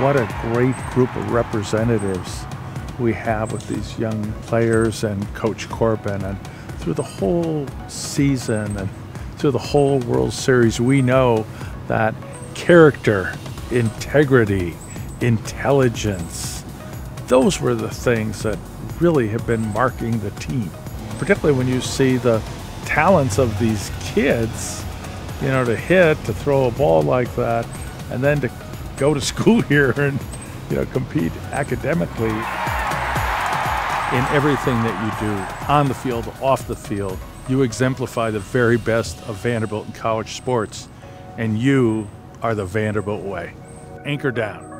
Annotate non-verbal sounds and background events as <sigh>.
what a great group of representatives we have with these young players and Coach Corbin. And through the whole season and through the whole World Series, we know that character, integrity, intelligence, those were the things that really have been marking the team. Particularly when you see the talents of these kids, you know, to hit, to throw a ball like that, and then to go to school <laughs> here and, you know, compete academically in everything that you do, on the field, off the field. You exemplify the very best of Vanderbilt in college sports, and you are the Vanderbilt way. Anchor down.